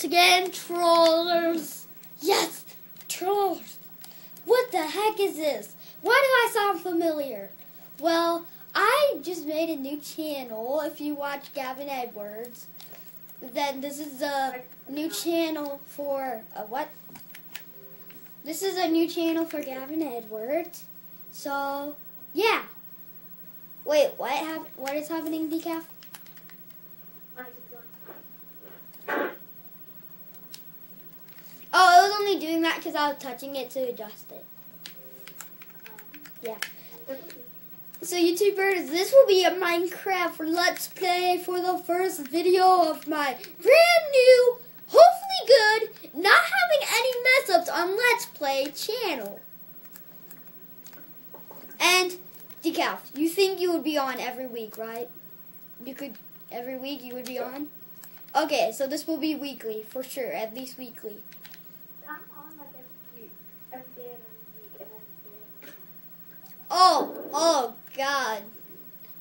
once again, trollers. Yes, trollers. What the heck is this? Why do I sound familiar? Well, I just made a new channel. If you watch Gavin Edwards, then this is a new channel for uh, what? This is a new channel for Gavin Edwards. So, yeah. Wait, what hap- What is happening, Decaf? Oh, I was only doing that because I was touching it to adjust it. Yeah. So YouTubers, this will be a Minecraft Let's Play for the first video of my brand new, hopefully good, not having any mess ups on Let's Play channel. And Decaf, you think you would be on every week, right? You could every week you would be on? Okay, so this will be weekly for sure, at least weekly. Oh, oh God.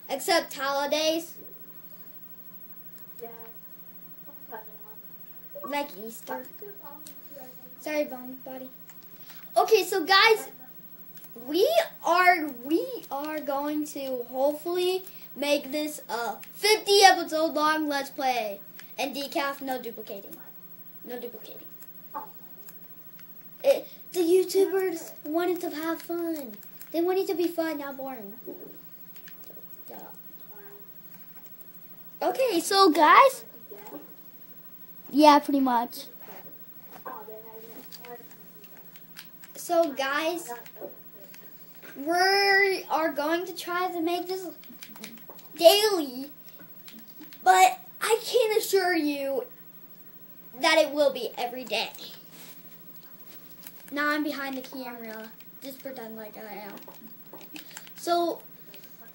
Except holidays, like Easter. Sorry, bum buddy. Okay, so guys, we are we are going to hopefully make this a 50 episode long let's play and decaf no duplicating no duplicating it, the youtubers wanted to have fun. They wanted to be fun not boring. Okay so guys yeah pretty much. So guys we are going to try to make this daily, but I can assure you that it will be every day. Now I'm behind the camera. Just pretend like I am. So,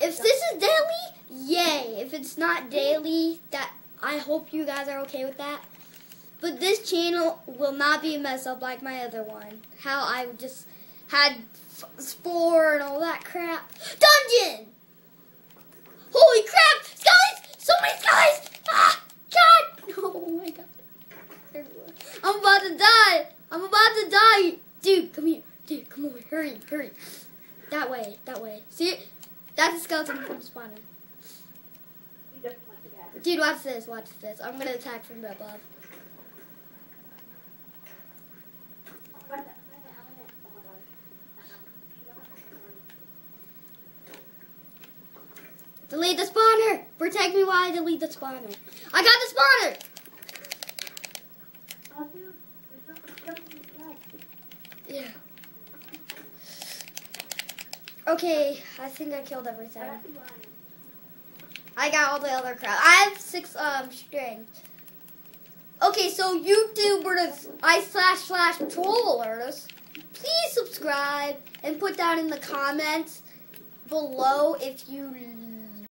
if this is daily, yay. If it's not daily, that I hope you guys are okay with that. But this channel will not be a mess up like my other one. How I just had spore and all that crap. Dungeon! Holy crap! Skellies! So many skellies! Ah! God! Oh my god. I'm about to die! I'm about to die! Dude, come here. Dude, come over. Hurry, hurry. That way, that way. See? That's a skeleton from spawner. Dude, watch this, watch this. I'm gonna attack from above. Delete the spawner! Protect me while I delete the spawner. I got the spawner! Yeah. Okay, I think I killed everything. I got all the other crap. I have six um strings. Okay, so YouTubers, I slash slash troll alerts. Please subscribe and put down in the comments below if you